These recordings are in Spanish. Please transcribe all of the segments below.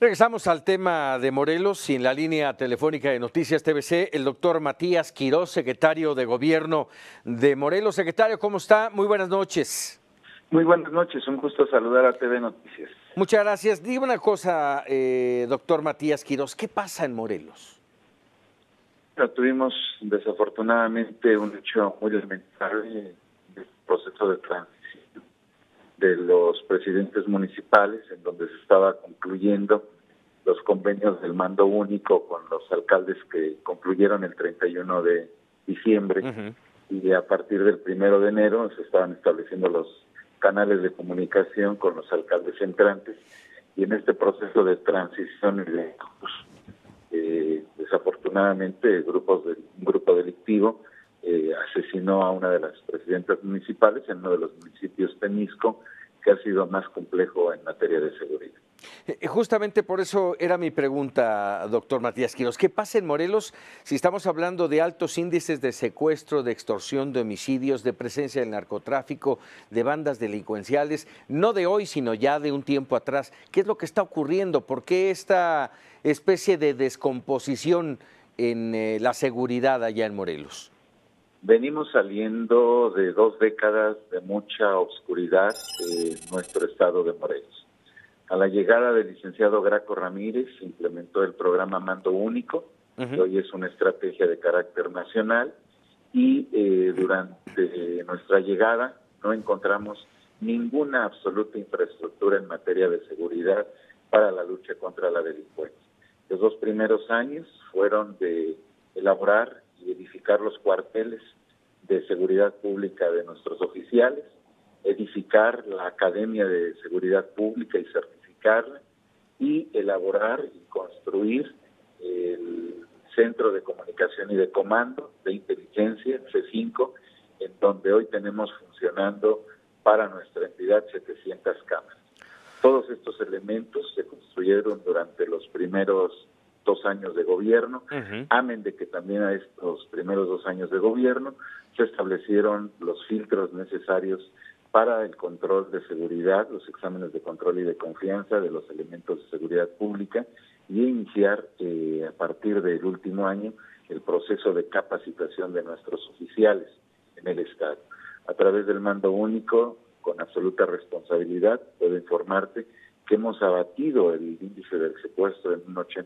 Regresamos al tema de Morelos y en la línea telefónica de Noticias TVC, el doctor Matías Quirós, secretario de Gobierno de Morelos. Secretario, ¿cómo está? Muy buenas noches. Muy buenas noches, un gusto saludar a TV Noticias. Muchas gracias. Diga una cosa, eh, doctor Matías Quirós, ¿qué pasa en Morelos? tuvimos desafortunadamente un hecho muy lamentable del proceso de transición de los presidentes municipales, en donde se estaba concluyendo los convenios del mando único con los alcaldes que concluyeron el 31 de diciembre. Y a partir del primero de enero se estaban estableciendo los canales de comunicación con los alcaldes entrantes. Y en este proceso de transición eh, desafortunadamente grupos de, un grupo delictivo eh, asesinó a una de las presidentas municipales en uno de los municipios Temisco, que ha sido más complejo en materia de seguridad. Eh, justamente por eso era mi pregunta, doctor Matías Quiroz. ¿Qué pasa en Morelos si estamos hablando de altos índices de secuestro, de extorsión, de homicidios, de presencia del narcotráfico, de bandas delincuenciales, no de hoy, sino ya de un tiempo atrás? ¿Qué es lo que está ocurriendo? ¿Por qué esta especie de descomposición en eh, la seguridad allá en Morelos? Venimos saliendo de dos décadas de mucha oscuridad en nuestro estado de Morelos. A la llegada del licenciado Graco Ramírez se implementó el programa Mando Único, que hoy es una estrategia de carácter nacional, y eh, durante nuestra llegada no encontramos ninguna absoluta infraestructura en materia de seguridad para la lucha contra la delincuencia. Los dos primeros años fueron de elaborar y edificar los cuarteles de seguridad pública de nuestros oficiales, edificar la Academia de Seguridad Pública y certificarla, y elaborar y construir el Centro de Comunicación y de Comando de Inteligencia, C5, en donde hoy tenemos funcionando para nuestra entidad 700 cámaras. Todos estos elementos se construyeron durante los primeros dos años de gobierno, amén de que también a estos primeros dos años de gobierno se establecieron los filtros necesarios para el control de seguridad, los exámenes de control y de confianza de los elementos de seguridad pública y iniciar eh, a partir del último año el proceso de capacitación de nuestros oficiales en el Estado. A través del mando único, con absoluta responsabilidad, puedo informarte que hemos abatido el índice del secuestro en un 80%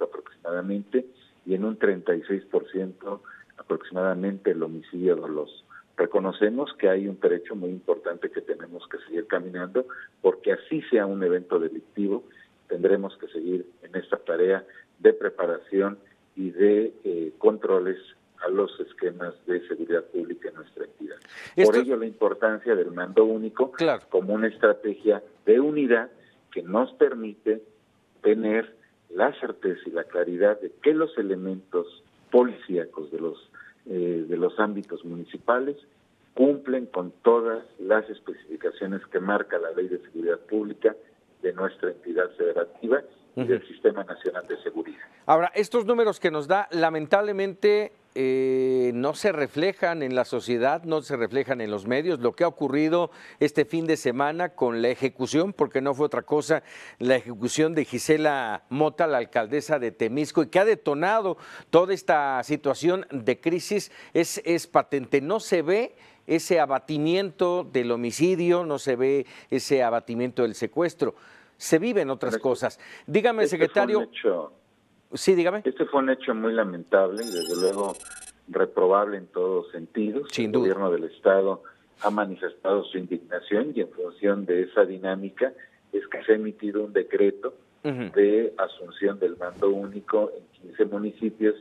aproximadamente y en un 36% aproximadamente el homicidio doloso. Reconocemos que hay un derecho muy importante que tenemos que seguir caminando porque así sea un evento delictivo, tendremos que seguir en esta tarea de preparación y de eh, controles a los esquemas de seguridad pública en nuestra entidad. Por ello la importancia del mando único como una estrategia de unidad que nos permite tener la certeza y la claridad de que los elementos policíacos de los eh, de los ámbitos municipales cumplen con todas las especificaciones que marca la Ley de Seguridad Pública de nuestra entidad federativa y del Sistema Nacional de Seguridad. Ahora, estos números que nos da, lamentablemente eh, no se reflejan en la sociedad, no se reflejan en los medios. Lo que ha ocurrido este fin de semana con la ejecución, porque no fue otra cosa, la ejecución de Gisela Mota, la alcaldesa de Temisco, y que ha detonado toda esta situación de crisis, es, es patente. No se ve ese abatimiento del homicidio, no se ve ese abatimiento del secuestro. Se viven otras cosas. Dígame, este secretario. Sí, dígame. Este fue un hecho muy lamentable y desde luego reprobable en todos sentidos. Sin El duda. gobierno del Estado ha manifestado su indignación y en función de esa dinámica es que se ha emitido un decreto de asunción del mando único en 15 municipios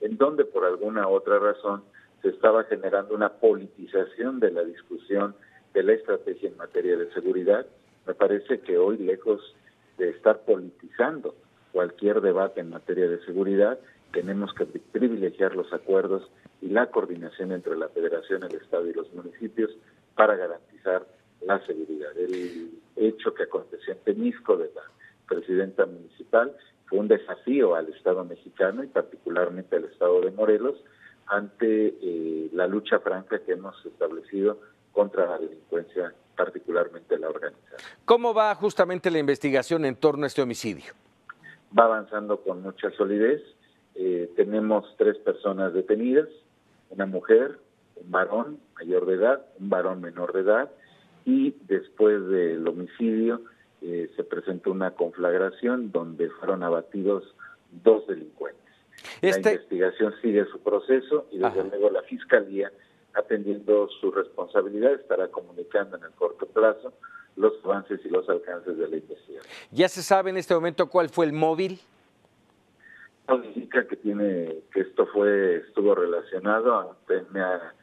en donde por alguna otra razón se estaba generando una politización de la discusión de la estrategia en materia de seguridad. Me parece que hoy, lejos de estar politizando cualquier debate en materia de seguridad, tenemos que privilegiar los acuerdos y la coordinación entre la Federación, el Estado y los municipios para garantizar la seguridad. El hecho que aconteció en Temisco de la presidenta municipal fue un desafío al Estado mexicano y particularmente al Estado de Morelos ante eh, la lucha franca que hemos establecido contra la delincuencia, particularmente la organizada. ¿Cómo va justamente la investigación en torno a este homicidio? Va avanzando con mucha solidez. Eh, tenemos tres personas detenidas, una mujer, un varón mayor de edad, un varón menor de edad, y después del homicidio eh, se presentó una conflagración donde fueron abatidos dos delincuentes. La este investigación sigue su proceso y desde luego la Fiscalía, atendiendo su responsabilidad, estará comunicando en el corto plazo los avances y los alcances de la investigación. ¿Ya se sabe en este momento cuál fue el móvil? indica que tiene que esto fue estuvo relacionado a una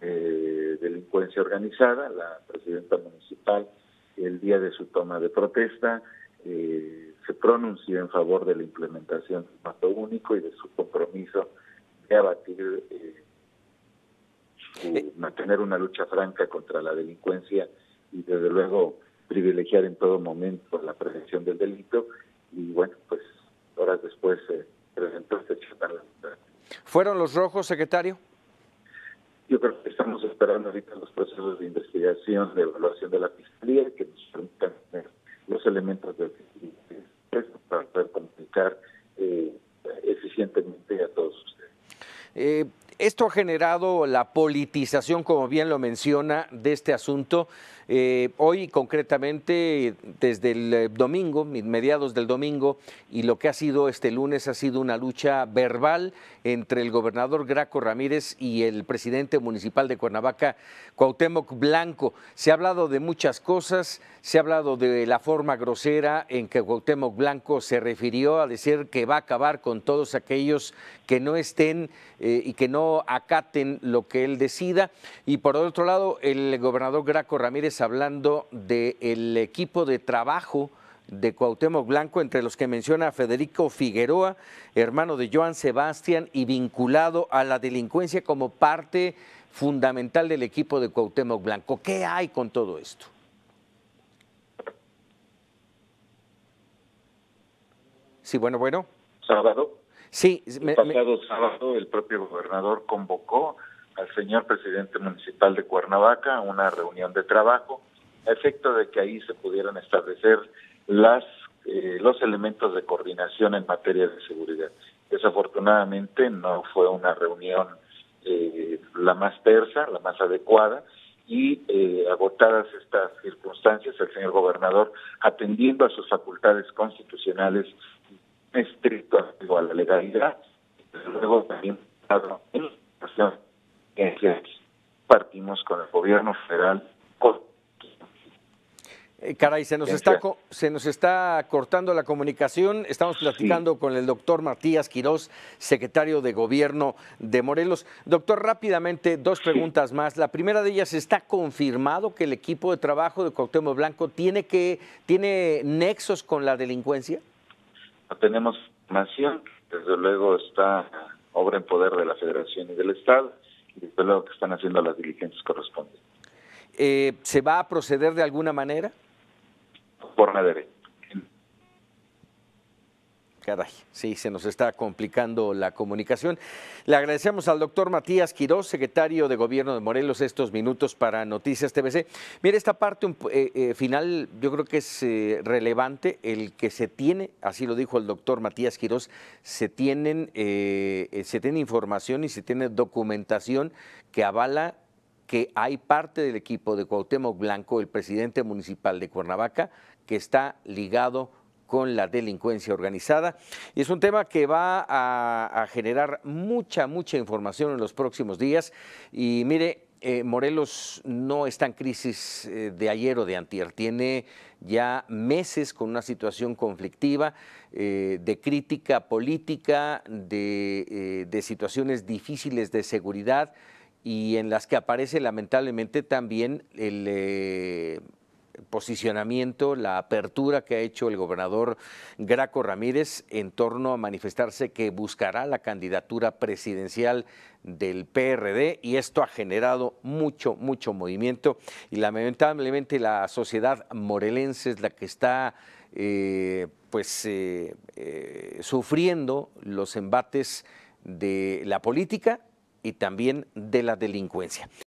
eh, delincuencia organizada. La presidenta municipal el día de su toma de protesta eh, se pronunció en favor de la implementación del mato único y de su compromiso de abatir, eh, eh, mantener una lucha franca contra la delincuencia y desde luego privilegiar en todo momento la prevención del delito y bueno, pues horas después se presentó este hecho tan ¿Fueron los rojos, secretario? Yo creo que estamos esperando ahorita los procesos de investigación, de evaluación de la Fiscalía, que nos permitan tener los elementos de para poder comunicar eh, eficientemente a todos ustedes. Eh, esto ha generado la politización, como bien lo menciona, de este asunto. Eh, hoy concretamente, desde el eh, domingo, mediados del domingo, y lo que ha sido este lunes ha sido una lucha verbal entre el gobernador Graco Ramírez y el presidente municipal de Cuernavaca, Cuauhtémoc Blanco. Se ha hablado de muchas cosas, se ha hablado de la forma grosera en que Cuauhtémoc Blanco se refirió a decir que va a acabar con todos aquellos que no estén eh, y que no acaten lo que él decida. Y por otro lado, el gobernador Graco Ramírez hablando del equipo de trabajo de Cuauhtémoc Blanco, entre los que menciona Federico Figueroa, hermano de Joan Sebastián y vinculado a la delincuencia como parte fundamental del equipo de Cuauhtémoc Blanco. ¿Qué hay con todo esto? Sí, bueno, bueno. Sábado. Sí, el pasado sábado el propio gobernador convocó al señor presidente municipal de Cuernavaca una reunión de trabajo, a efecto de que ahí se pudieran establecer las eh, los elementos de coordinación en materia de seguridad. Desafortunadamente no fue una reunión eh, la más tersa, la más adecuada, y eh, agotadas estas circunstancias, el señor gobernador, atendiendo a sus facultades constitucionales estricto a la legalidad, luego también en la partimos con el gobierno federal. Eh, caray, se nos, está, se nos está cortando la comunicación. Estamos platicando con el doctor Matías Quirós, secretario de Gobierno de Morelos. Doctor, rápidamente, dos preguntas más. La primera de ellas, ¿está confirmado que el equipo de trabajo de Cuauhtémoc Blanco tiene, que, tiene nexos con la delincuencia? No tenemos información. Desde luego está obra en poder de la Federación y del Estado y desde luego que están haciendo las diligencias correspondientes. Eh, ¿Se va a proceder de alguna manera? Por nada derecha. Sí, se nos está complicando la comunicación. Le agradecemos al doctor Matías Quirós, secretario de Gobierno de Morelos, estos minutos para Noticias TVC. Mire, esta parte eh, eh, final yo creo que es relevante, el que se tiene, así lo dijo el doctor Matías Quirós, se tienen, se tiene información y se tiene documentación que avala que hay parte del equipo de Cuauhtémoc Blanco, el presidente municipal de Cuernavaca, que está ligado con la delincuencia organizada. Y es un tema que va a, generar mucha, mucha información en los próximos días. Y mire, eh, Morelos no está en crisis eh, de ayer o de antier, tiene ya meses con una situación conflictiva, eh, de crítica política, de, situaciones difíciles de seguridad y en las que aparece lamentablemente también el posicionamiento, la apertura que ha hecho el gobernador Graco Ramírez en torno a manifestarse que buscará la candidatura presidencial del PRD y esto ha generado mucho, mucho movimiento y lamentablemente la sociedad morelense es la que está eh, pues eh, sufriendo los embates de la política y también de la delincuencia.